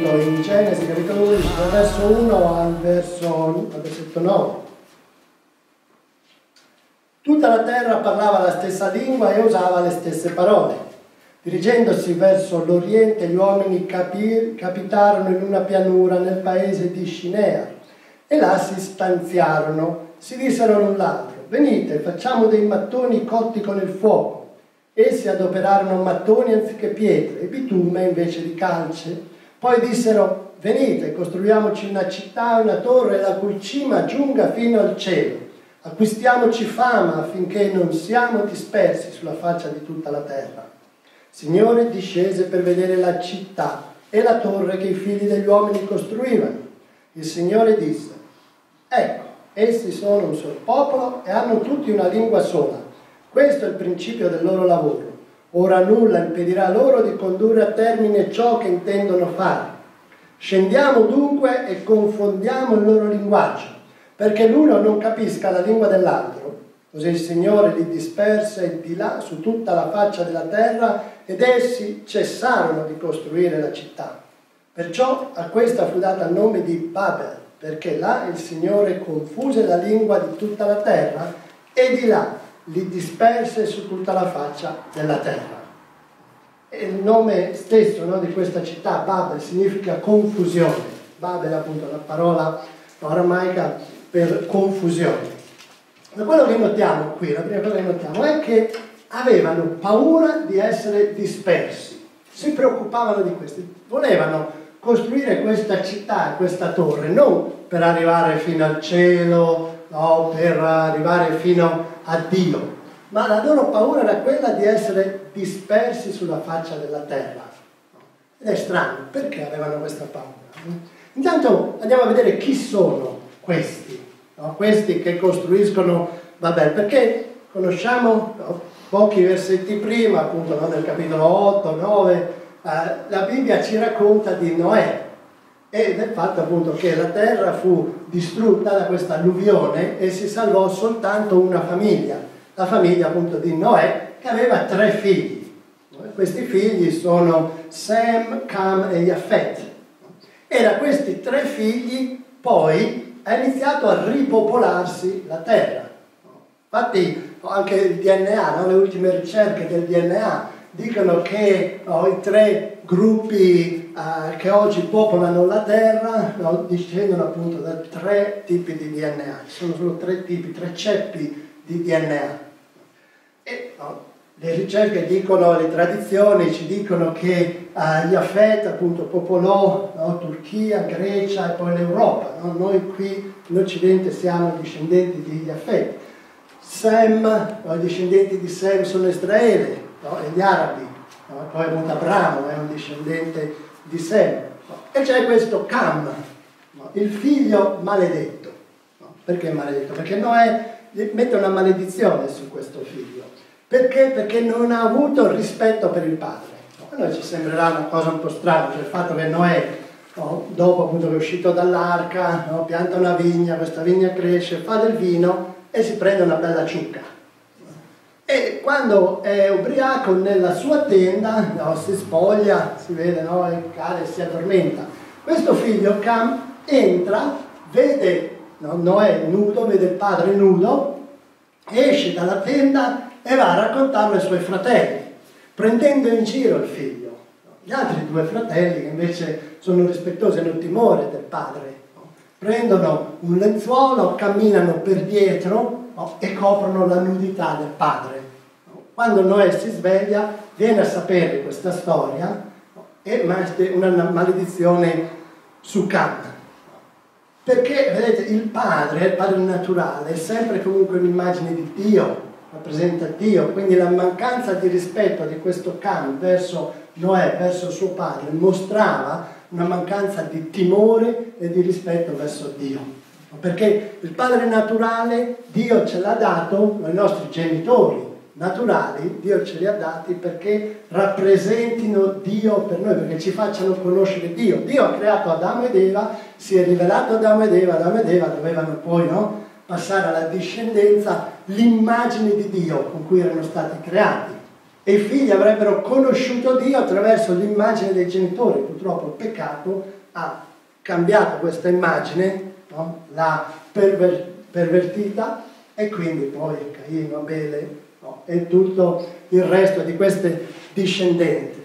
appunto in Genesi capitolo 12 dal verso 1 al, verso, al versetto 9. Tutta la terra parlava la stessa lingua e usava le stesse parole. Dirigendosi verso l'oriente gli uomini capir, capitarono in una pianura nel paese di Scinea e là si stanziarono, si dissero l'un l'altro, venite facciamo dei mattoni cotti con il fuoco. Essi adoperarono mattoni anziché pietre e bitume invece di calce. Poi dissero, venite, costruiamoci una città, una torre la cui cima giunga fino al cielo. Acquistiamoci fama affinché non siamo dispersi sulla faccia di tutta la terra. Signore discese per vedere la città e la torre che i figli degli uomini costruivano. Il Signore disse, ecco, essi sono un solo popolo e hanno tutti una lingua sola questo è il principio del loro lavoro. Ora nulla impedirà loro di condurre a termine ciò che intendono fare. Scendiamo dunque e confondiamo il loro linguaggio, perché l'uno non capisca la lingua dell'altro. Così il Signore li disperse di là su tutta la faccia della terra ed essi cessarono di costruire la città. Perciò a questa fu data il nome di Babel, perché là il Signore confuse la lingua di tutta la terra e di là li disperse su tutta la faccia della terra. E il nome stesso no, di questa città, Babel, significa confusione. Babel è appunto la parola aramaica per confusione. Ma quello che notiamo qui, la prima cosa che notiamo, è che avevano paura di essere dispersi, si preoccupavano di questo, volevano costruire questa città, questa torre, non per arrivare fino al cielo, no, per arrivare fino a Dio, ma la loro paura era quella di essere dispersi sulla faccia della terra. Ed è strano, perché avevano questa paura? Intanto andiamo a vedere chi sono questi, no? questi che costruiscono Babel, perché conosciamo no? pochi versetti prima, appunto no? nel capitolo 8, 9, eh, la Bibbia ci racconta di Noè, e del fatto appunto che la terra fu distrutta da questa alluvione e si salvò soltanto una famiglia, la famiglia appunto di Noè che aveva tre figli. Questi figli sono Sem, Cam e Yafet. E da questi tre figli poi ha iniziato a ripopolarsi la terra. Infatti anche il DNA, no? le ultime ricerche del DNA dicono che no, i tre gruppi uh, che oggi popolano la Terra no, discendono appunto da tre tipi di DNA, ci sono solo tre tipi, tre ceppi di DNA. E no, le ricerche dicono, le tradizioni ci dicono che uh, gli Afet appunto popolò Turchia, Grecia e poi l'Europa. Noi qui in Occidente siamo discendenti di Afet. Sem, i discendenti di Sem sono Israele, e gli arabi no? poi appunto Abramo è un discendente di. No? E c'è questo Cam, il figlio maledetto. Perché maledetto? Perché Noè mette una maledizione su questo figlio. Perché? Perché non ha avuto rispetto per il padre. A noi ci sembrerà una cosa un po' strana, cioè il fatto che Noè, dopo appunto che è uscito dall'arca, pianta una vigna, questa vigna cresce, fa del vino e si prende una bella ciucca e quando è ubriaco nella sua tenda no, si spoglia, si vede, no, il cane si addormenta. Questo figlio Cam entra, vede no, Noè nudo, vede il padre nudo, esce dalla tenda e va a raccontarlo ai suoi fratelli, prendendo in giro il figlio. Gli altri due fratelli, che invece sono rispettosi hanno timore del padre, prendono un lenzuolo, camminano per dietro e coprono la nudità del padre. Quando Noè si sveglia, viene a sapere questa storia e mette una maledizione su Cam. Perché, vedete, il padre, il padre naturale, è sempre comunque un'immagine di Dio, rappresenta Dio, quindi la mancanza di rispetto di questo Cam verso Noè, verso suo padre, mostrava una mancanza di timore e di rispetto verso Dio. Perché il padre naturale Dio ce l'ha dato ai nostri genitori, naturali, Dio ce li ha dati perché rappresentino Dio per noi, perché ci facciano conoscere Dio. Dio ha creato Adamo ed Eva, si è rivelato Adamo ed Eva, Adamo ed Eva dovevano poi no, passare alla discendenza l'immagine di Dio con cui erano stati creati. e i figli avrebbero conosciuto Dio attraverso l'immagine dei genitori. Purtroppo il peccato ha cambiato questa immagine, no? l'ha perver- pervertita e quindi poi Caino, Abele no? e tutto il resto di queste discendenze.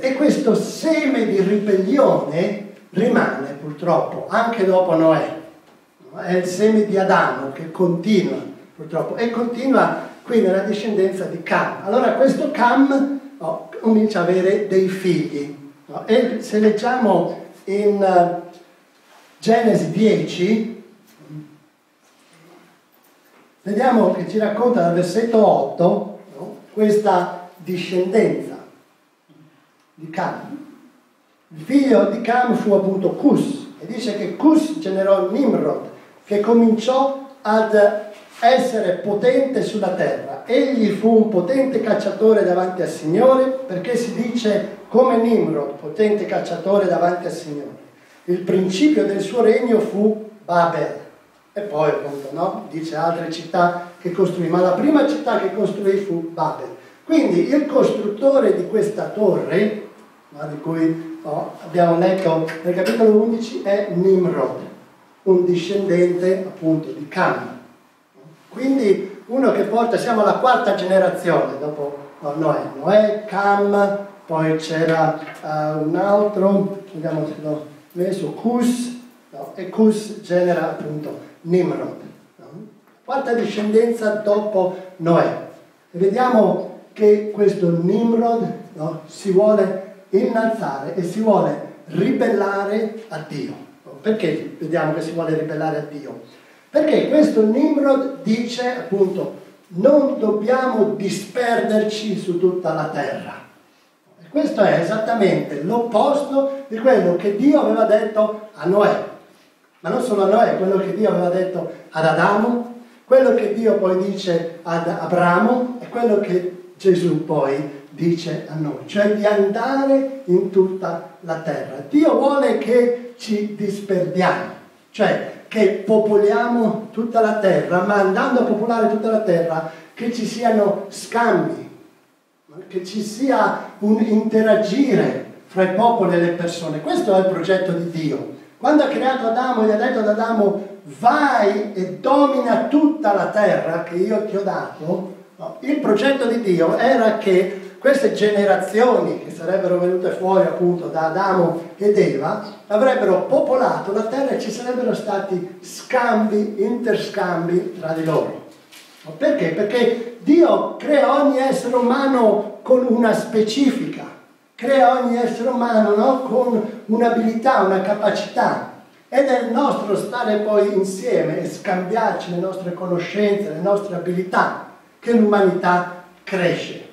E questo seme di ribellione rimane purtroppo anche dopo Noè. È il seme di Adamo che continua purtroppo e continua qui nella discendenza di Cam. Allora questo Cam comincia ad avere dei figli. E se leggiamo in Genesi 10, vediamo che ci racconta dal versetto 8 no? questa discendenza di Cam. Il figlio di Cam fu appunto Cus e dice che Cus generò Nimrod che cominciò ad essere potente sulla terra. Egli fu un potente cacciatore davanti al Signore, perché si dice come Nimrod, potente cacciatore davanti al Signore. Il principio del suo regno fu Babel. E poi appunto, no? Dice altre città che costruì, ma la prima città che costruì fu Babel. Quindi il costruttore di questa torre, no? di cui no, abbiamo letto nel capitolo 11, è Nimrod, un discendente appunto di Cam. Quindi uno che porta, siamo alla quarta generazione dopo Noè, Noè, Cam, poi c'era uh, un altro, vediamo se l'ho messo, Cus, no? e Cus genera appunto Nimrod. No? Quarta discendenza dopo Noè. E vediamo che questo Nimrod no? si vuole innalzare e si vuole ribellare a Dio. Perché vediamo che si vuole ribellare a Dio? Perché questo Nimrod dice appunto non dobbiamo disperderci su tutta la terra. Questo è esattamente l'opposto di quello che Dio aveva detto a Noè. Ma non solo a Noè, quello che Dio aveva detto ad Adamo, quello che Dio poi dice ad Abramo e quello che Gesù poi dice a noi, cioè di andare in tutta la terra. Dio vuole che ci disperdiamo, cioè che popoliamo tutta la terra, ma andando a popolare tutta la terra, che ci siano scambi, che ci sia un interagire fra i popoli e le persone. Questo è il progetto di Dio. Quando ha creato Adamo e ha detto ad Adamo vai e domina tutta la terra che io ti ho dato, no, il progetto di Dio era che queste generazioni che sarebbero venute fuori appunto da Adamo ed Eva avrebbero popolato la terra e ci sarebbero stati scambi, interscambi tra di loro. Perché? Perché Dio crea ogni essere umano con una specifica, crea ogni essere umano no? con un'abilità, una capacità. Ed è il nostro stare poi insieme e scambiarci le nostre conoscenze, le nostre abilità, che l'umanità cresce.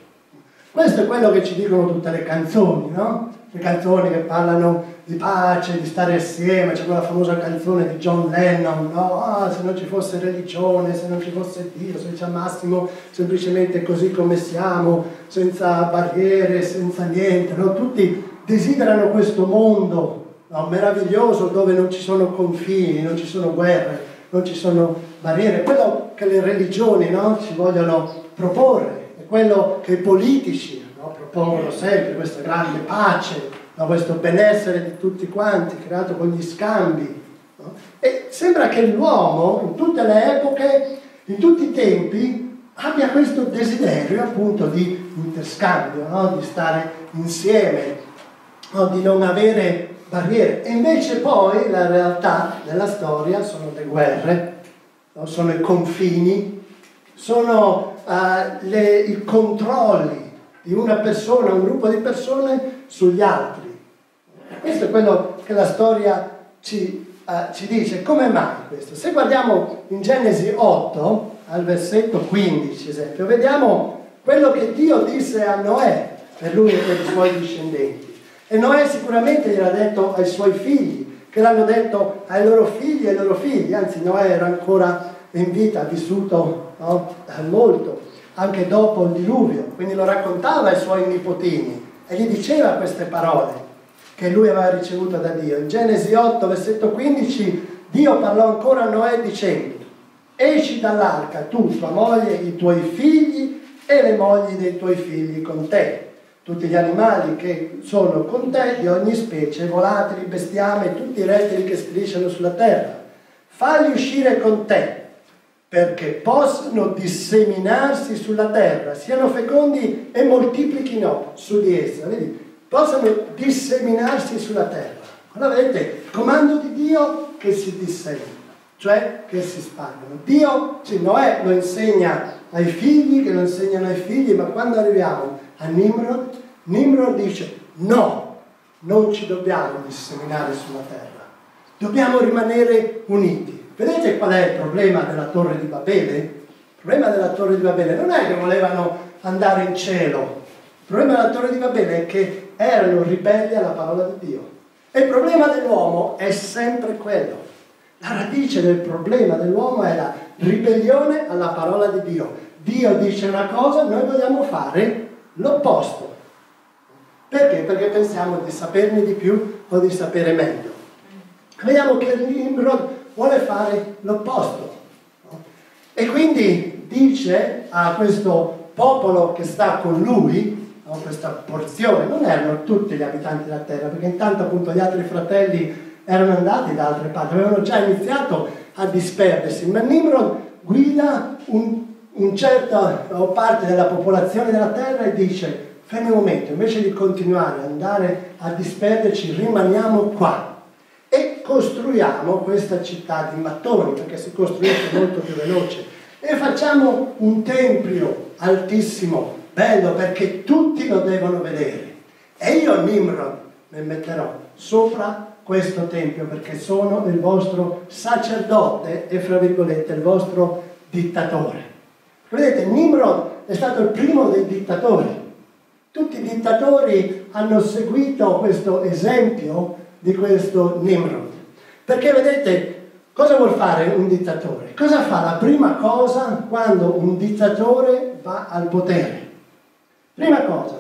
Questo è quello che ci dicono tutte le canzoni, no? Le canzoni che parlano di pace, di stare assieme, c'è quella famosa canzone di John Lennon, no? Ah, se non ci fosse religione, se non ci fosse Dio, se ci amassimo semplicemente così come siamo, senza barriere, senza niente, no? Tutti desiderano questo mondo no? meraviglioso dove non ci sono confini, non ci sono guerre, non ci sono barriere, quello che le religioni no? ci vogliono proporre quello che i politici no, propongono sempre, questa grande pace, no, questo benessere di tutti quanti, creato con gli scambi. No? E sembra che l'uomo, in tutte le epoche, in tutti i tempi, abbia questo desiderio appunto di interscambio, di stare insieme, di non avere barriere. E invece poi la realtà della storia sono le guerre, sono i confini, sono uh, le, i controlli di una persona, un gruppo di persone sugli altri. Questo è quello che la storia ci, uh, ci dice. Come mai questo? Se guardiamo in Genesi 8, al versetto 15, esempio, vediamo quello che Dio disse a Noè per lui e per i suoi discendenti. E Noè sicuramente gliel'ha detto ai suoi figli, che l'hanno detto ai loro figli e ai loro figli, anzi Noè era ancora in vita, ha vissuto no, molto, anche dopo il diluvio, quindi lo raccontava ai suoi nipotini e gli diceva queste parole che lui aveva ricevuto da Dio. In Genesi 8, versetto 15, Dio parlò ancora a Noè dicendo, esci dall'arca tu, tua moglie, i tuoi figli e le mogli dei tuoi figli con te. Tutti gli animali che sono con te di ogni specie, volatili, bestiame, tutti i rettili che strisciano sulla terra. Falli uscire con te, perché possano disseminarsi sulla terra, siano fecondi e moltiplichino su di essa. Vedi? Possano disseminarsi sulla terra. Allora vedete, comando di Dio che si dissemina cioè che si spargono. Dio, cioè Noè lo insegna ai figli, che lo insegnano ai figli, ma quando arriviamo a Nimrod, Nimrod dice no, non ci dobbiamo disseminare sulla terra, dobbiamo rimanere uniti. Vedete qual è il problema della torre di Babele? Il problema della torre di Babele non è che volevano andare in cielo, il problema della torre di Babele è che erano ribelli alla parola di Dio. E il problema dell'uomo è sempre quello la radice del problema dell'uomo è la ribellione alla parola di Dio. Dio dice una cosa, noi vogliamo fare l'opposto. Perché? Perché pensiamo di saperne di più o di sapere meglio. Vediamo che Nimrod vuole fare l'opposto. E quindi dice a questo popolo che sta con lui, no, questa porzione, non erano tutti gli abitanti della terra, perché intanto appunto gli altri fratelli erano andati da altre parti, avevano già iniziato a disperdersi, ma Nimrod guida un, un certa parte della popolazione della terra e dice, fermi un momento, invece di continuare ad andare a disperderci, rimaniamo qua costruiamo questa città di mattoni, perché si costruisce molto più veloce, e facciamo un tempio altissimo, bello, perché tutti lo devono vedere. E io, Nimrod, mi metterò sopra questo tempio perché sono il vostro sacerdote e fra virgolette il vostro dittatore. Vedete, Nimrod è stato il primo dei dittatori. Tutti i dittatori hanno seguito questo esempio di questo Nimrod. Perché vedete, cosa vuol fare un dittatore? Cosa fa la prima cosa quando un dittatore va al potere? Prima cosa,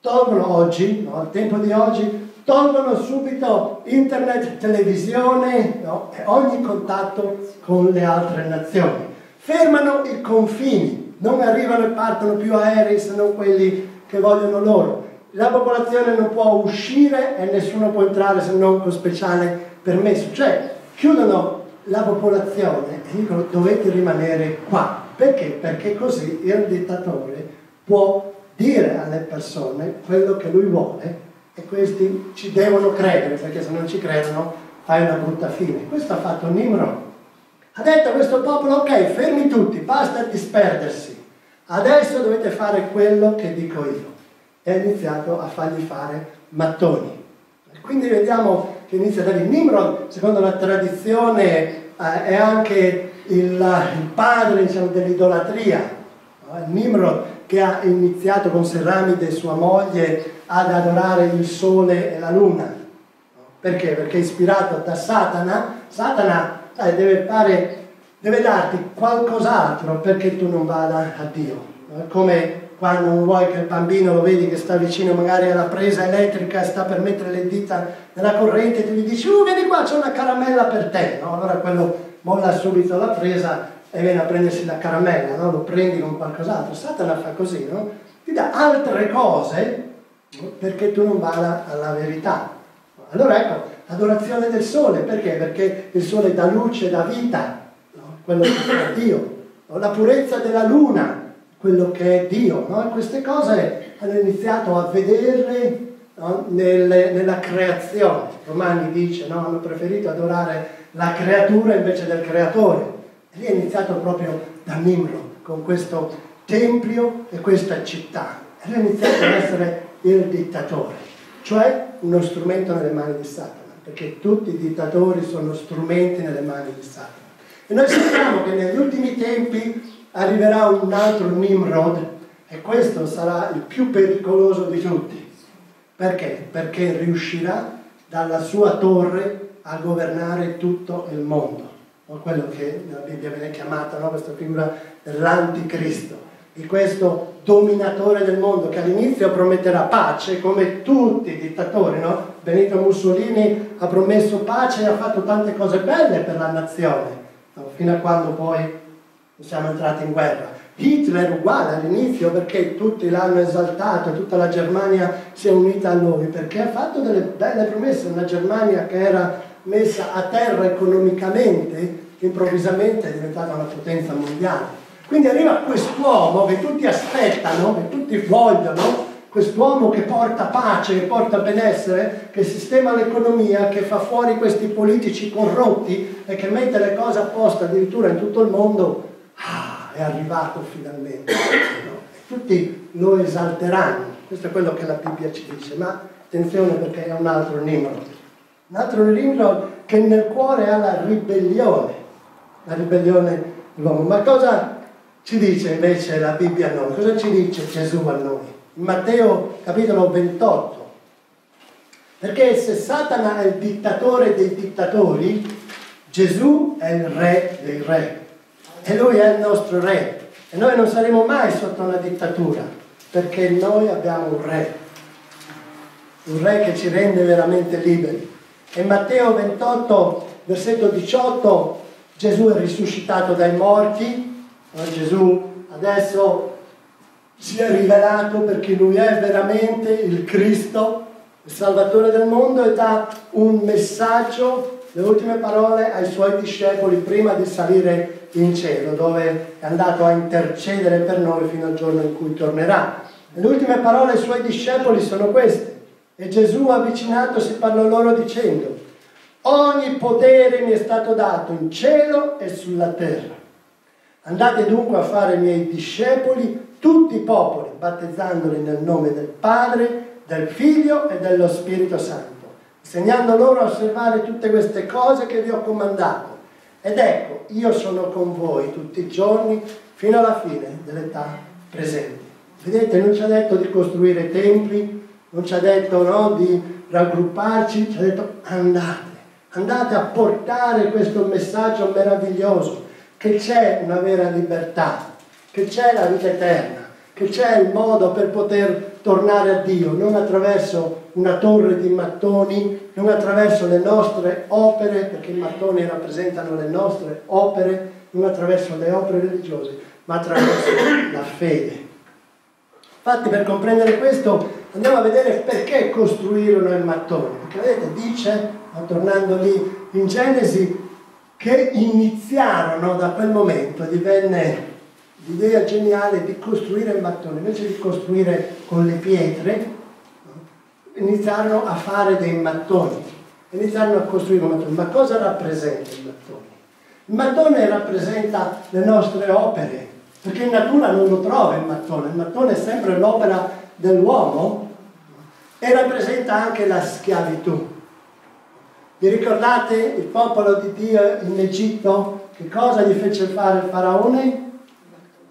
tolgono oggi, no, al tempo di oggi, tolgono subito internet, televisione no? e ogni contatto con le altre nazioni. Fermano i confini, non arrivano e partono più aerei se non quelli che vogliono loro. La popolazione non può uscire e nessuno può entrare se non con speciale permesso. Cioè chiudono la popolazione e dicono dovete rimanere qua. Perché? Perché così il dittatore può dire alle persone quello che lui vuole e questi ci devono credere, perché se non ci credono fai una brutta fine. Questo ha fatto Nimrod. Ha detto a questo popolo, ok, fermi tutti, basta disperdersi. Adesso dovete fare quello che dico io. E ha iniziato a fargli fare mattoni. Quindi vediamo che inizia da lì. Nimrod, secondo la tradizione, eh, è anche il, il padre diciamo, dell'idolatria. Nimrod che ha iniziato con Serramide, sua moglie, ad adorare il sole e la luna. Perché? Perché è ispirato da Satana. Satana sai, deve, fare, deve darti qualcos'altro perché tu non vada a Dio. Come quando non vuoi che il bambino lo vedi che sta vicino magari alla presa elettrica e sta per mettere le dita nella corrente e tu gli dici, uh, vieni qua, c'è una caramella per te. No? Allora quello molla subito la presa e viene a prendersi la caramella, no? lo prendi con qualcos'altro. Satana fa così, no? ti dà altre cose perché tu non vada alla verità. Allora ecco, adorazione del sole, perché? Perché il sole dà luce, dà vita, no? quello che è Dio. La purezza della luna, quello che è Dio. No? Queste cose hanno iniziato a vederle nelle, nella creazione. Romani dice, no? hanno preferito adorare la creatura invece del creatore. E lì è iniziato proprio da Nimrod, con questo tempio e questa città. E lì è iniziato ad essere il dittatore, cioè uno strumento nelle mani di Satana, perché tutti i dittatori sono strumenti nelle mani di Satana. E noi sappiamo che negli ultimi tempi arriverà un altro Nimrod e questo sarà il più pericoloso di tutti. Perché? Perché riuscirà dalla sua torre a governare tutto il mondo, o quello che nella Bibbia viene chiamata, no? questa figura dell'anticristo di questo dominatore del mondo che all'inizio prometterà pace come tutti i dittatori, no? Benito Mussolini ha promesso pace e ha fatto tante cose belle per la nazione, no? fino a quando poi siamo entrati in guerra. Hitler uguale all'inizio perché tutti l'hanno esaltato, tutta la Germania si è unita a lui, perché ha fatto delle belle promesse, una Germania che era messa a terra economicamente, improvvisamente è diventata una potenza mondiale. Quindi arriva quest'uomo che tutti aspettano, che tutti vogliono, quest'uomo che porta pace, che porta benessere, che sistema l'economia, che fa fuori questi politici corrotti e che mette le cose a posto addirittura in tutto il mondo, è arrivato finalmente. Tutti lo esalteranno, questo è quello che la Bibbia ci dice, ma attenzione perché è un altro Nimrod. Un altro Nimrod che nel cuore ha la ribellione, la ribellione dell'uomo. Ma cosa ci dice invece la Bibbia a noi? Cosa ci dice Gesù a noi? In Matteo capitolo 28. Perché se Satana è il dittatore dei dittatori, Gesù è il re dei re. E lui è il nostro re. E noi non saremo mai sotto una dittatura, perché noi abbiamo un re. Un re che ci rende veramente liberi. E in Matteo 28, versetto 18, Gesù è risuscitato dai morti, Gesù adesso si è rivelato perché lui è veramente il Cristo, il Salvatore del mondo e dà un messaggio, le ultime parole ai suoi discepoli prima di salire in cielo, dove è andato a intercedere per noi fino al giorno in cui tornerà. Le ultime parole ai suoi discepoli sono queste. E Gesù avvicinatosi parlò loro dicendo, ogni potere mi è stato dato in cielo e sulla terra. Andate dunque a fare miei discepoli, tutti i popoli, battezzandoli nel nome del Padre, del Figlio e dello Spirito Santo, insegnando loro a osservare tutte queste cose che vi ho comandato. Ed ecco, io sono con voi tutti i giorni fino alla fine dell'età presente. Vedete, non ci ha detto di costruire templi, non ci ha detto no, di raggrupparci, ci ha detto andate, andate a portare questo messaggio meraviglioso che c'è una vera libertà, che c'è la vita eterna, che c'è il modo per poter tornare a Dio, non attraverso una torre di mattoni, non attraverso le nostre opere, perché i mattoni rappresentano le nostre opere, non attraverso le opere religiose, ma attraverso la fede. Infatti per comprendere questo andiamo a vedere perché costruirono il mattone. Perché vedete, dice, tornando lì in Genesi, che iniziarono da quel momento, divenne l'idea geniale di costruire il mattone, invece di costruire con le pietre, iniziarono a fare dei mattoni, iniziarono a costruire un mattone. Ma cosa rappresenta il mattone? Il mattone rappresenta le nostre opere, perché in natura non lo trova il mattone, il mattone è sempre l'opera dell'uomo e rappresenta anche la schiavitù. Vi ricordate il popolo di Dio in Egitto? Che cosa gli fece fare il faraone?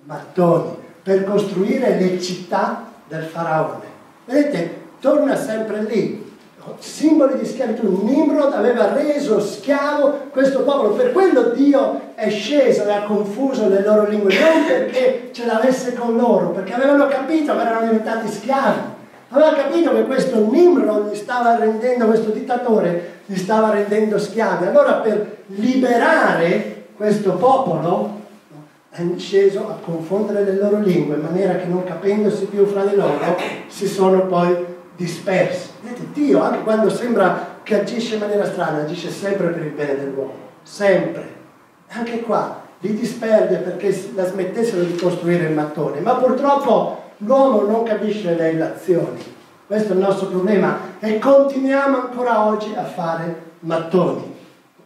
Mattoni, per costruire le città del faraone. Vedete, torna sempre lì. Simboli di schiavitù. Nimrod aveva reso schiavo questo popolo, per quello Dio è sceso e ha confuso le loro lingue, non perché ce l'avesse con loro, perché avevano capito che erano diventati schiavi aveva capito che questo Nimrod gli stava rendendo, questo dittatore gli stava rendendo schiavi. Allora per liberare questo popolo è sceso a confondere le loro lingue in maniera che non capendosi più fra di loro si sono poi dispersi. Vedete, Dio anche quando sembra che agisce in maniera strana, agisce sempre per il bene dell'uomo, sempre. Anche qua li disperde perché la smettessero di costruire il mattone, ma purtroppo L'uomo non capisce le relazioni, questo è il nostro problema e continuiamo ancora oggi a fare mattoni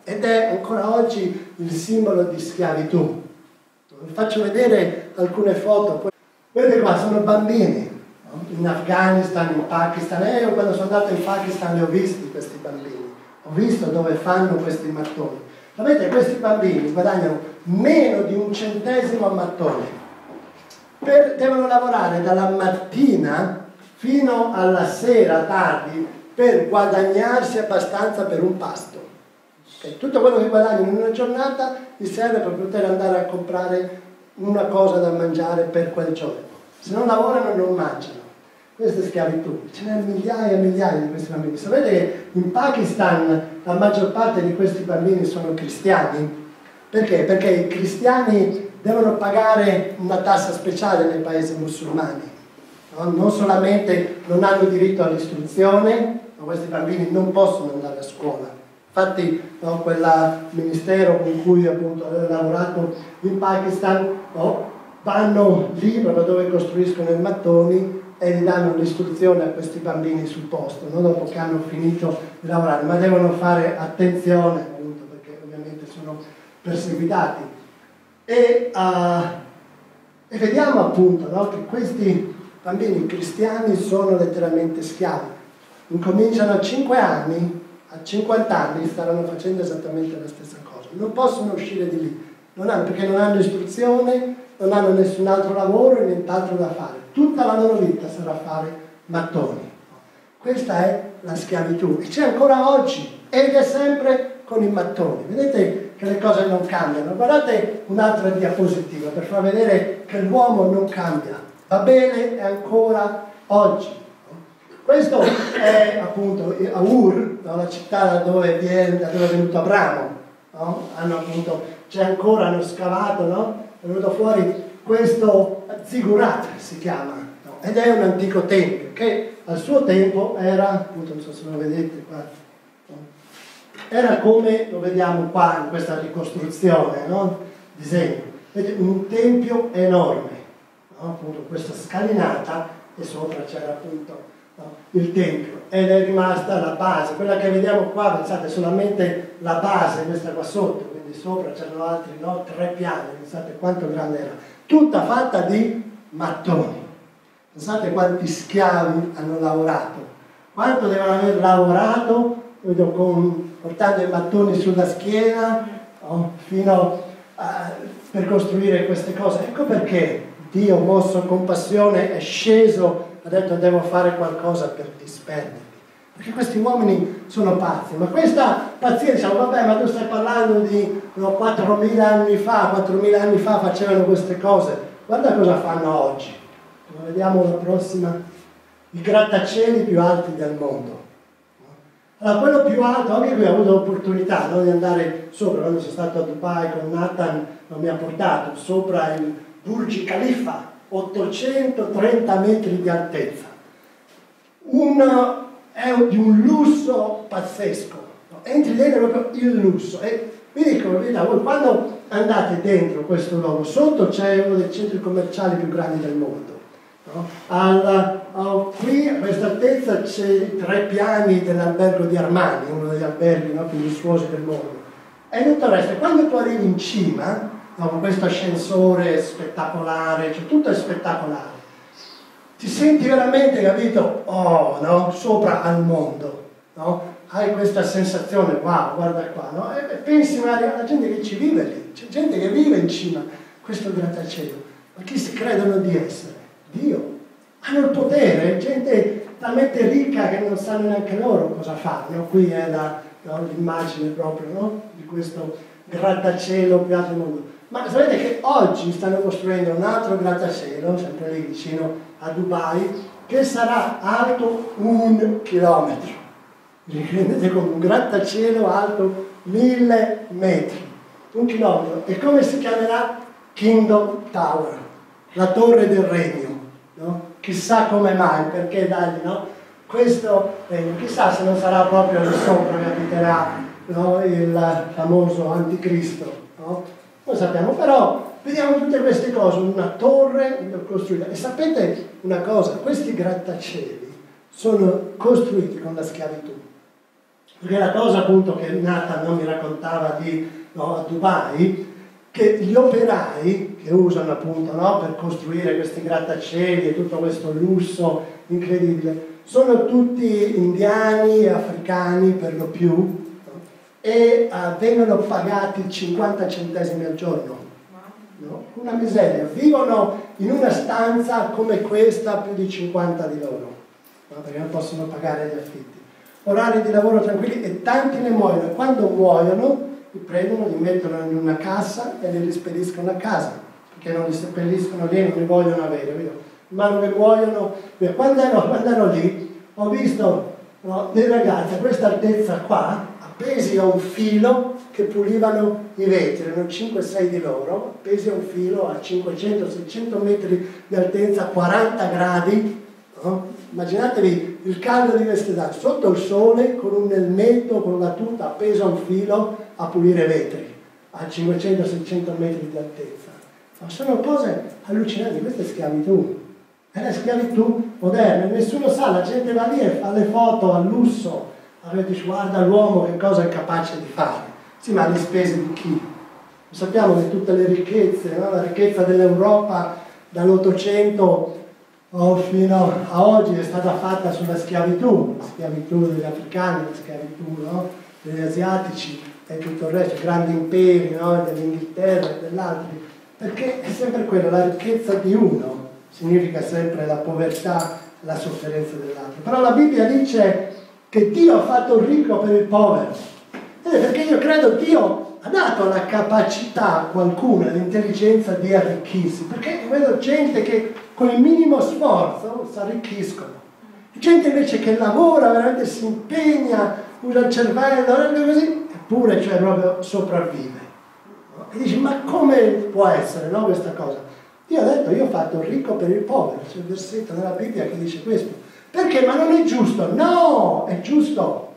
ed è ancora oggi il simbolo di schiavitù. Vi faccio vedere alcune foto. Vedete qua, sono bambini in Afghanistan, in Pakistan. E io quando sono andato in Pakistan li ho visti questi bambini, ho visto dove fanno questi mattoni. Sapete, questi bambini guadagnano meno di un centesimo a mattone per, devono lavorare dalla mattina fino alla sera tardi per guadagnarsi abbastanza per un pasto. Okay? Tutto quello che guadagnano in una giornata gli serve per poter andare a comprare una cosa da mangiare per quel giorno. Se non lavorano non mangiano. Questa è schiavitù. Ce n'è migliaia e migliaia di questi bambini. Sapete che in Pakistan la maggior parte di questi bambini sono cristiani? Perché? Perché i cristiani devono pagare una tassa speciale nei paesi musulmani. No? Non solamente non hanno diritto all'istruzione, ma questi bambini non possono andare a scuola. Infatti no, quel ministero con cui appunto ho lavorato in Pakistan no, vanno lì dove costruiscono i mattoni e gli danno l'istruzione a questi bambini sul posto, no? dopo che hanno finito di lavorare, ma devono fare attenzione appunto perché ovviamente sono perseguitati. E, uh, e vediamo appunto no? che questi bambini cristiani sono letteralmente schiavi. Incominciano a 5 anni, a 50 anni staranno facendo esattamente la stessa cosa. Non possono uscire di lì, non hanno, perché non hanno istruzione, non hanno nessun altro lavoro e nient'altro da fare. Tutta la loro vita sarà fare mattoni. Questa è la schiavitù e c'è ancora oggi ed è sempre con i mattoni. Vedete che le cose non cambiano. Guardate un'altra diapositiva per far vedere che l'uomo non cambia. Va bene, è ancora oggi. Questo è appunto Aur, la città da dove, viene, da dove è venuto Abramo. No? C'è ancora, hanno scavato, no? è venuto fuori questo zigurat si chiama, no? ed è un antico tempio che al suo tempo era, appunto non so se lo vedete qua, era come lo vediamo qua in questa ricostruzione, no? disegno, un tempio enorme, appunto questa scalinata e sopra c'era appunto il tempio ed è rimasta la base, quella che vediamo qua, pensate solamente la base, questa qua sotto, sopra c'erano altri no, tre piani, pensate quanto grande era, tutta fatta di mattoni. Pensate quanti schiavi hanno lavorato, quanto devono aver lavorato con, portando i mattoni sulla schiena no, fino a, per costruire queste cose. Ecco perché Dio, mosso compassione, è sceso, ha detto devo fare qualcosa per disperdervi. Perché questi uomini sono pazzi, ma questa diciamo, vabbè, ma tu stai parlando di no, 4.000 anni fa, 4.000 anni fa facevano queste cose, guarda cosa fanno oggi. Vediamo la prossima, i grattacieli più alti del mondo. Allora, quello più alto, anche qui ho avuto l'opportunità no, di andare sopra, quando sono stato a Dubai con Nathan, non mi ha portato, sopra il Burj Khalifa, 830 metri di altezza. Un è di un lusso pazzesco. Entri dentro proprio il lusso. E vi dico voi quando andate dentro questo luogo, sotto c'è uno dei centri commerciali più grandi del mondo. No? Alla, oh, qui a questa altezza c'è tre piani dell'albergo di Armani, uno degli alberghi no, più lussuosi del mondo. E tutto il resto, quando tu arrivi in cima, dopo questo ascensore spettacolare, cioè tutto è spettacolare, ti senti veramente, capito, oh, no? sopra al mondo, no? hai questa sensazione, wow, guarda qua, no? e pensi magari alla gente che ci vive lì, c'è gente che vive in cima a questo grattacielo, ma chi si credono di essere? Dio. Hanno il potere, gente talmente ricca che non sanno neanche loro cosa fare, no? qui è no? l'immagine proprio no? di questo grattacielo più alto del mondo. Ma sapete che oggi stanno costruendo un altro grattacielo, sempre lì vicino a Dubai, che sarà alto un chilometro. Vi rendete con un grattacielo alto mille metri, un chilometro. E come si chiamerà? Kingdom Tower, la torre del regno. No? Chissà come mai, perché dai, no? Questo regno, chissà se non sarà proprio lì sopra che abiterà no? il famoso anticristo. No? Lo sappiamo, però Vediamo tutte queste cose, una torre costruita. E sapete una cosa, questi grattacieli sono costruiti con la schiavitù. Perché la cosa appunto che Nathan non mi raccontava di no, a Dubai, che gli operai che usano appunto no, per costruire questi grattacieli e tutto questo lusso incredibile, sono tutti indiani africani per lo più? E uh, vengono pagati 50 centesimi al giorno no? una miseria, vivono in una stanza come questa più di 50 di loro, no? perché non possono pagare gli affitti. Orari di lavoro tranquilli e tanti ne muoiono, quando muoiono li prendono, li mettono in una cassa e li rispediscono a casa, perché non li seppelliscono lì, non li vogliono avere, vedo? ma che muoiono. Quando ero, quando ero lì ho visto no, dei ragazzi a questa altezza qua, appesi a un filo che pulivano i vetri, erano 5-6 di loro, appesi a un filo a 500-600 metri di altezza, 40 gradi, no? immaginatevi il caldo di queste date, sotto il sole con un elmetto, con una tuta appeso a un filo a pulire vetri a 500-600 metri di altezza. Ma sono cose allucinanti, questa è schiavitù. È la schiavitù moderna, nessuno sa, la gente va lì e fa le foto al lusso, dice guarda l'uomo che cosa è capace di fare. Sì, ma alle spese di chi? Sappiamo che tutte le ricchezze, no? la ricchezza dell'Europa dall'Ottocento oh, fino a oggi è stata fatta sulla schiavitù, la schiavitù degli africani, la schiavitù no? degli asiatici e tutto il resto, grandi imperi no? dell'Inghilterra e dell'altro, perché è sempre quello, la ricchezza di uno significa sempre la povertà, la sofferenza dell'altro. Però la Bibbia dice che Dio ha fatto ricco per il povero. È perché io credo Dio ha dato la capacità a qualcuno, l'intelligenza di arricchirsi, perché vedo gente che con il minimo sforzo si arricchiscono. Gente invece che lavora, veramente si impegna, usa il cervello, così, eppure cioè proprio sopravvive. E dici, ma come può essere no, questa cosa? Dio ha detto, io ho fatto ricco per il povero, c'è un versetto nella Bibbia che dice questo. Perché? Ma non è giusto. No, è giusto.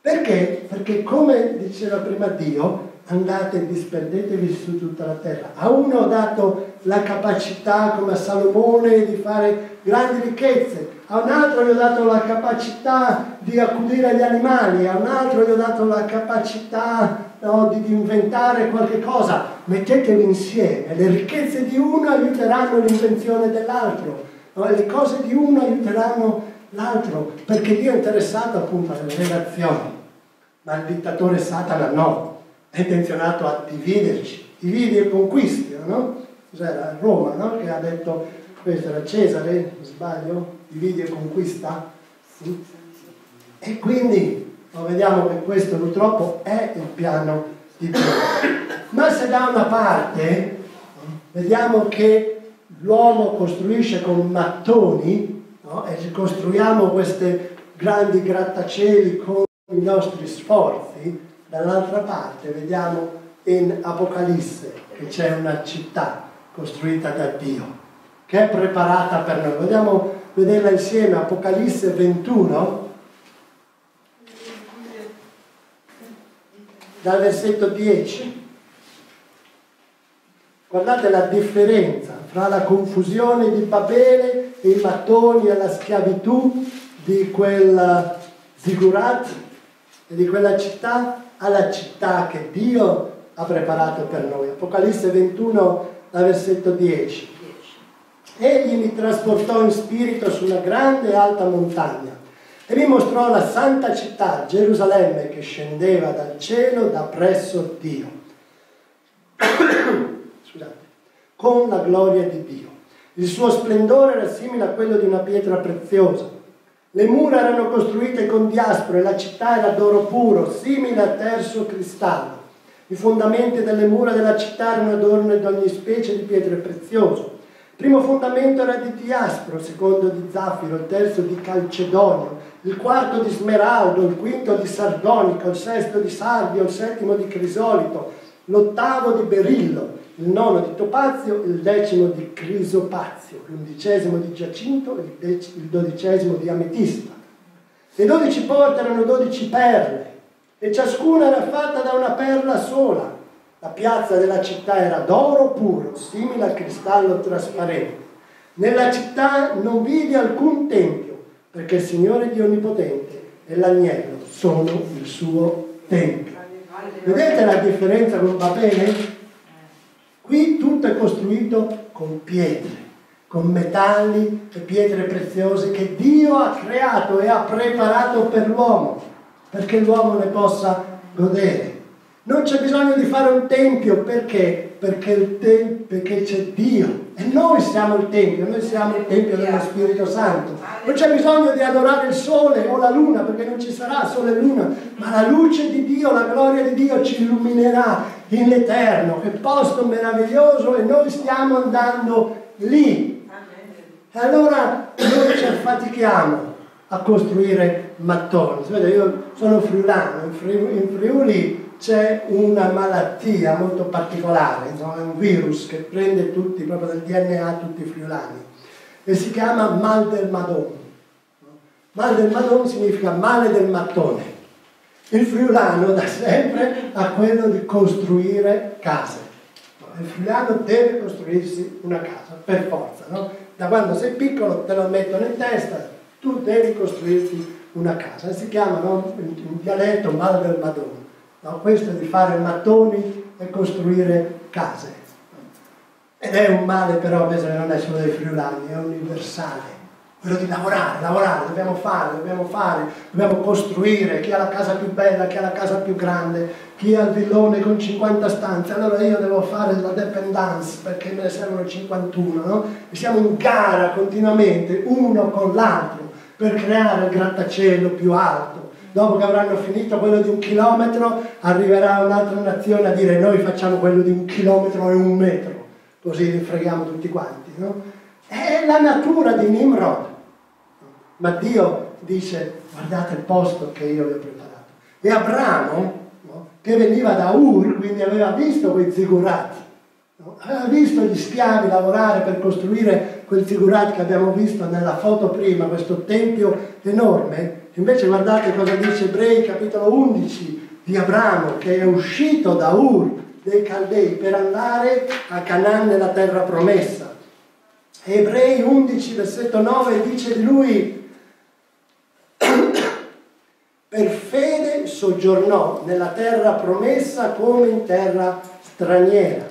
Perché? Perché come diceva prima Dio, andate e disperdetevi su tutta la terra. A uno ho dato la capacità, come a Salomone, di fare grandi ricchezze, a un altro gli ho dato la capacità di accudire gli animali, a un altro gli ho dato la capacità no, di, inventare qualche cosa. Mettetevi insieme, le ricchezze di uno aiuteranno l'invenzione dell'altro, le cose di uno aiuteranno l'altro, perché Dio è interessato appunto alle relazioni, ma il dittatore Satana no è intenzionato a dividerci, dividi e conquisti, no? Cos'era? Roma, no? Che ha detto, questo era Cesare, non sbaglio, dividi e conquista? Sì. E quindi no, vediamo che questo purtroppo è il piano di Dio. Ma se da una parte vediamo che l'uomo costruisce con mattoni no? e costruiamo queste grandi grattacieli con i nostri sforzi, Dall'altra parte vediamo in Apocalisse che c'è una città costruita da Dio, che è preparata per noi. Vogliamo vederla insieme, Apocalisse 21, dal versetto 10. Guardate la differenza fra la confusione di Babele e i mattoni e la schiavitù di quel Zigurat e di quella città alla città che Dio ha preparato per noi. Apocalisse 21, versetto 10. Egli mi trasportò in spirito su una grande e alta montagna e mi mostrò la santa città, Gerusalemme, che scendeva dal cielo da presso Dio. Con la gloria di Dio. Il suo splendore era simile a quello di una pietra preziosa le mura erano costruite con diaspro e la città era d'oro puro, simile a terzo cristallo. I fondamenti delle mura della città erano adorne di ogni specie di pietre preziose. Il primo fondamento era di diaspro, il secondo di zaffiro, il terzo di calcedonio, il quarto di smeraldo, il quinto di sardonico, il sesto di sardio, il settimo di crisolito, l'ottavo di berillo, il nono di Topazio, il decimo di Crisopazio, l'undicesimo di Giacinto e il, dodicesimo di Ametista. Le dodici porte erano dodici perle e ciascuna era fatta da una perla sola. La piazza della città era d'oro puro, simile al cristallo trasparente. Nella città non vidi alcun tempio, perché il Signore Dio Onnipotente e l'agnello sono il suo tempio. Vedete la differenza con Babele? Qui tutto è costruito con pietre, con metalli e pietre preziose che Dio ha creato e ha preparato per l'uomo, perché l'uomo ne possa godere. Non c'è bisogno di fare un tempio perché? Perché, perché c'è Dio e noi siamo il Tempio, noi siamo il Tempio dello Spirito Santo. Non c'è bisogno di adorare il sole o la luna perché non ci sarà sole e luna, ma la luce di Dio, la gloria di Dio ci illuminerà in eterno. Che posto meraviglioso e noi stiamo andando lì. E allora noi ci affatichiamo a costruire mattoni. Io sono friulano, in Friuli c'è una malattia molto particolare, insomma, è un virus che prende tutti, proprio del DNA, tutti i friulani, e si chiama mal del Madon. Mal del Madon significa male del mattone. Il friulano da sempre ha quello di costruire case. Il friulano deve costruirsi una casa, per forza. No? Da quando sei piccolo te lo mettono in testa, tu devi costruirti una casa. Si chiama no? in dialetto mal del Madon. No? Questo di fare mattoni e costruire case. Ed è un male però, invece non è solo dei friulani, è universale. Quello di lavorare, lavorare, dobbiamo fare, dobbiamo fare, dobbiamo costruire, chi ha la casa più bella, chi ha la casa più grande, chi ha il villone con 50 stanze, allora io devo fare la dependance perché me ne servono 51, no? E siamo in gara continuamente, uno con l'altro, per creare il grattacielo più alto dopo che avranno finito quello di un chilometro, arriverà un'altra nazione a dire noi facciamo quello di un chilometro e un metro, così li freghiamo tutti quanti. No? È la natura di Nimrod. Ma Dio dice guardate il posto che io vi ho preparato. E Abramo, no? che veniva da Ur, quindi aveva visto quei zigurati, aveva visto gli schiavi lavorare per costruire quel zigurat che abbiamo visto nella foto prima, questo tempio enorme, Invece guardate cosa dice Ebrei capitolo 11 di Abramo che è uscito da Ur dei Caldei per andare a Canaan nella terra promessa. Ebrei 11 versetto 9 dice di lui per fede soggiornò nella terra promessa come in terra straniera,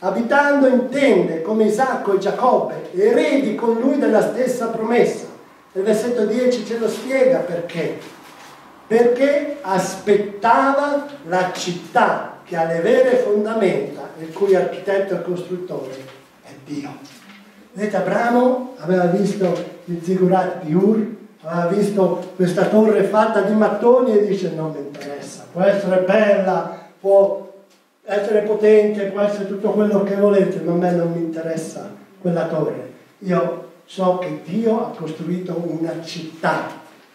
abitando in tende come Isacco e Giacobbe, eredi con lui della stessa promessa nel versetto 10 ce lo spiega perché. Perché aspettava la città che ha le vere fondamenta, il cui architetto e costruttore è Dio. Vedete, Abramo aveva visto il zigurat di Ur, aveva visto questa torre fatta di mattoni e dice non mi interessa, può essere bella, può essere potente, può essere tutto quello che volete, ma a me non mi interessa quella torre. Io so che Dio ha costruito una città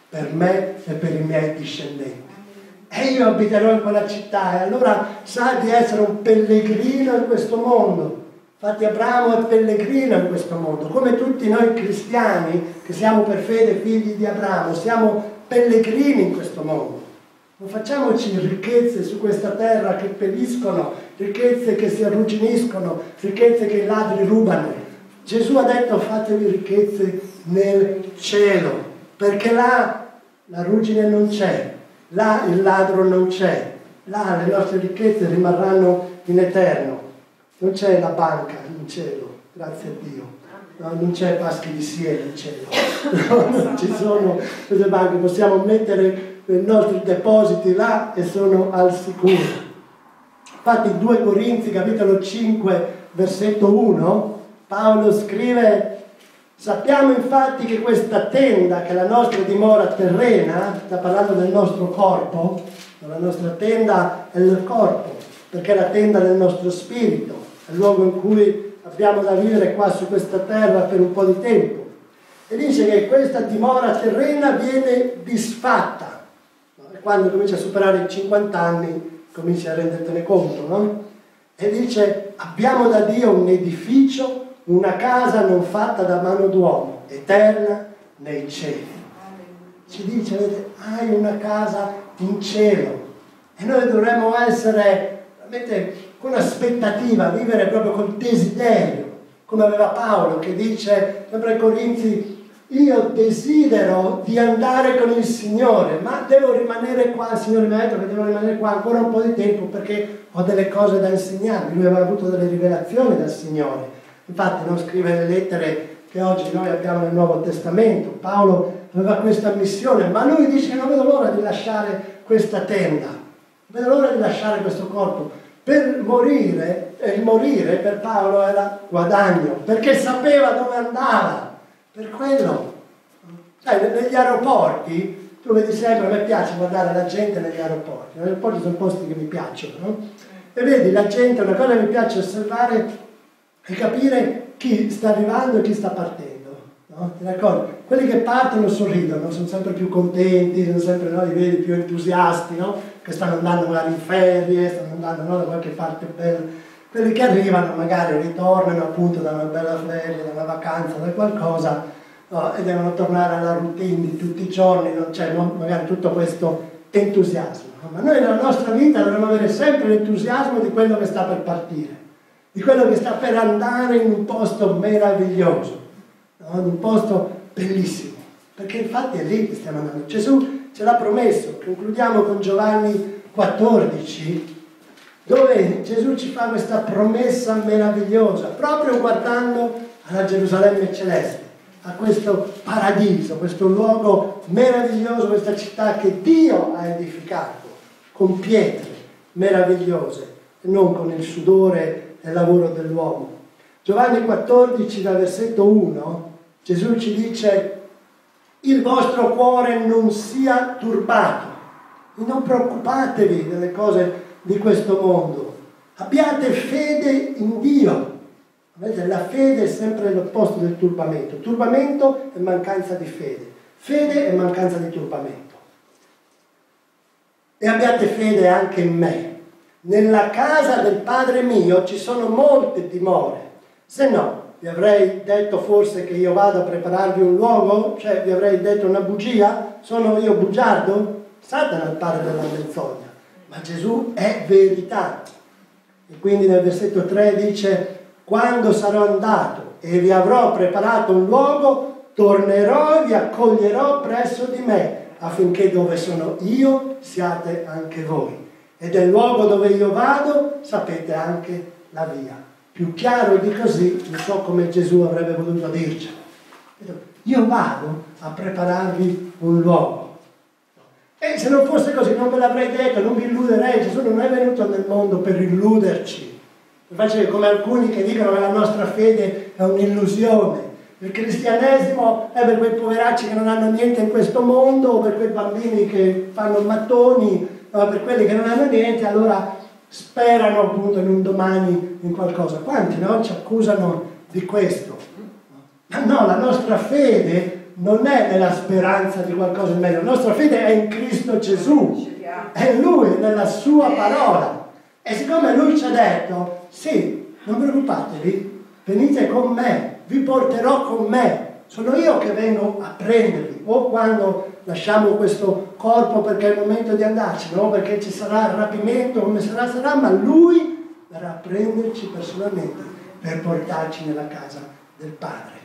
per me e per i miei discendenti. E io abiterò in quella città e allora sa di essere un pellegrino in questo mondo. Infatti Abramo è pellegrino in questo mondo, come tutti noi cristiani che siamo per fede figli di Abramo, siamo pellegrini in questo mondo. Non facciamoci ricchezze su questa terra che periscono, ricchezze che si arrugginiscono, ricchezze che i ladri rubano, Gesù ha detto fatevi ricchezze nel cielo, perché là la ruggine non c'è, là il ladro non c'è, là le nostre ricchezze rimarranno in eterno. Non c'è la banca in cielo, grazie a Dio. No, non c'è Paschi di Siena in cielo, no, non ci sono queste banche, possiamo mettere i nostri depositi là e sono al sicuro. Infatti 2 Corinzi capitolo 5 versetto 1 Paolo scrive, sappiamo infatti che questa tenda, che è la nostra dimora terrena, sta parlando del nostro corpo, la nostra tenda è il corpo, perché è la tenda del nostro spirito, è il luogo in cui abbiamo da vivere qua su questa terra per un po' di tempo. E dice che questa dimora terrena viene disfatta. Quando comincia a superare i 50 anni cominci a rendertene conto, no? E dice abbiamo da Dio un edificio una casa non fatta da mano d'uomo, eterna nei cieli. Ci dice, vedete, hai una casa in cielo. E noi dovremmo essere veramente con aspettativa, vivere proprio col desiderio, come aveva Paolo che dice sempre ai Corinzi, io desidero di andare con il Signore, ma devo rimanere qua, il Signore mi ha detto che devo rimanere qua ancora un po' di tempo perché ho delle cose da insegnarvi, lui aveva avuto delle rivelazioni dal Signore Infatti non scrive le lettere che oggi noi abbiamo nel Nuovo Testamento. Paolo aveva questa missione, ma lui dice non vedo l'ora di lasciare questa tenda, non vedo l'ora di lasciare questo corpo. Per morire, e il morire per Paolo era guadagno, perché sapeva dove andava, per quello. Sai, negli aeroporti, tu vedi sempre, a me piace guardare la gente negli aeroporti, negli aeroporti sono posti che mi piacciono, no? E vedi, la gente, una cosa che mi piace osservare e capire chi sta arrivando e chi sta partendo. No? No? Quelli che partono sorridono, sono sempre più contenti, sono sempre no, li vedi più entusiasti, no? che stanno andando magari in ferie, stanno andando no, da qualche parte bella. Quelli che arrivano magari ritornano appunto da una bella ferie, da una vacanza, da qualcosa e devono tornare alla routine di tutti i giorni, non c'è magari tutto questo entusiasmo. Ma noi nella nostra vita dovremmo avere sempre l'entusiasmo di quello che sta per partire, di quello che sta per andare in un posto meraviglioso no? in un posto bellissimo, perché infatti è lì che stiamo andando. Gesù ce l'ha promesso, concludiamo con Giovanni 14, dove Gesù ci fa questa promessa meravigliosa, proprio guardando alla Gerusalemme celeste, a questo paradiso, questo luogo meraviglioso, questa città che Dio ha edificato con pietre meravigliose non con il sudore il lavoro dell'uomo. Giovanni 14 dal versetto 1 Gesù ci dice il vostro cuore non sia turbato, non preoccupatevi delle cose di questo mondo, abbiate fede in Dio. La fede è sempre l'opposto del turbamento. Turbamento è mancanza di fede, fede è mancanza di turbamento. E abbiate fede anche in me. Nella casa del Padre mio ci sono molte dimore, se no vi avrei detto forse che io vado a prepararvi un luogo? Cioè vi avrei detto una bugia? Sono io bugiardo? Satana è il padre della menzogna, ma Gesù è verità. E quindi nel versetto 3 dice, quando sarò andato e vi avrò preparato un luogo, tornerò e vi accoglierò presso di me, affinché dove sono io siate anche voi. E del luogo dove io vado sapete anche la via. Più chiaro di così, non so come Gesù avrebbe voluto dircelo. Io vado a prepararvi un luogo. E se non fosse così non ve l'avrei detto, non vi illuderei. Gesù non è venuto nel mondo per illuderci. Invece come alcuni che dicono che la nostra fede è un'illusione. Il cristianesimo è per quei poveracci che non hanno niente in questo mondo, o per quei bambini che fanno mattoni, o per quelli che non hanno niente, allora sperano appunto in un domani in qualcosa. Quanti no? ci accusano di questo? Ma no, la nostra fede non è nella speranza di qualcosa di meglio, la nostra fede è in Cristo Gesù, è Lui, nella Sua parola. E siccome Lui ci ha detto, sì, non preoccupatevi, venite con me, vi porterò con me, sono io che vengo a prendervi, o quando lasciamo questo corpo perché è il momento di andarci, no? perché ci sarà il rapimento, come sarà sarà, ma lui verrà a prenderci personalmente per portarci nella casa del Padre,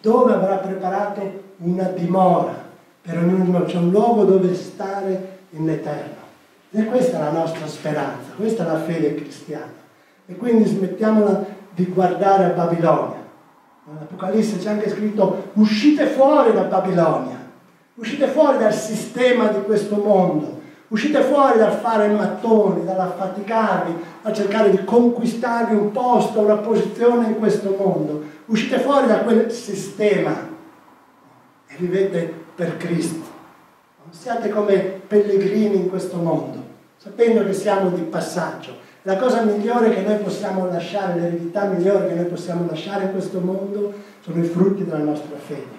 dove avrà preparato una dimora per ognuno di noi, c'è un luogo dove stare in eterno. E questa è la nostra speranza, questa è la fede cristiana. E quindi smettiamola di guardare a Babilonia. Nell'Apocalisse c'è anche scritto uscite fuori da Babilonia Uscite fuori dal sistema di questo mondo. Uscite fuori dal fare mattoni, dall'affaticarvi, a cercare di conquistarvi un posto, una posizione in questo mondo. Uscite fuori da quel sistema e vivete per Cristo. Siate come pellegrini in questo mondo, sapendo che siamo di passaggio. La cosa migliore che noi possiamo lasciare, l'eredità migliore che noi possiamo lasciare in questo mondo sono i frutti della nostra fede.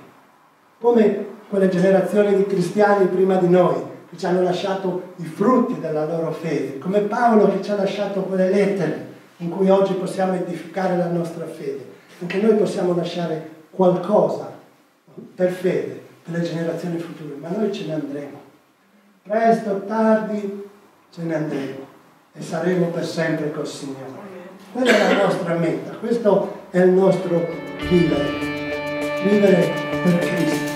Come quelle generazioni di cristiani prima di noi che ci hanno lasciato i frutti della loro fede, come Paolo che ci ha lasciato quelle lettere in cui oggi possiamo edificare la nostra fede. Anche noi possiamo lasciare qualcosa per fede per le generazioni future, ma noi ce ne andremo. Presto o tardi ce ne andremo e saremo per sempre col Signore. Quella è la nostra meta, questo è il nostro vivere, vivere per Cristo.